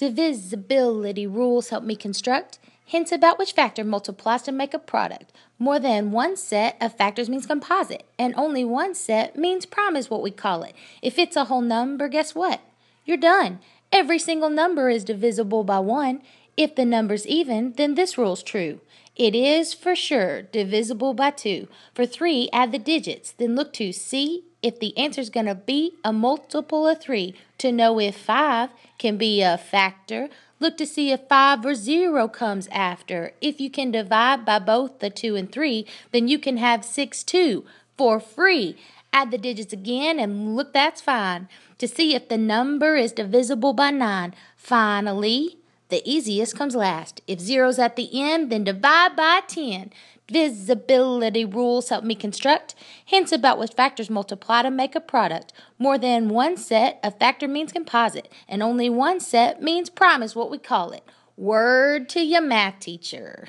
Divisibility rules help me construct hints about which factor multiplies to make a product. More than one set of factors means composite, and only one set means prime is what we call it. If it's a whole number, guess what? You're done. Every single number is divisible by 1. If the number's even, then this rule's true. It is for sure divisible by 2. For 3, add the digits, then look to see if the answer's going to be a multiple of 3. To know if 5 can be a factor, look to see if 5 or 0 comes after. If you can divide by both the 2 and 3, then you can have 6 2 for free. Add the digits again and look, that's fine. To see if the number is divisible by 9. Finally, the easiest comes last. If zero's at the end, then divide by 10. Divisibility rules help me construct hints about what factors multiply to make a product. More than one set of factor means composite, and only one set means prime is what we call it. Word to your math teacher.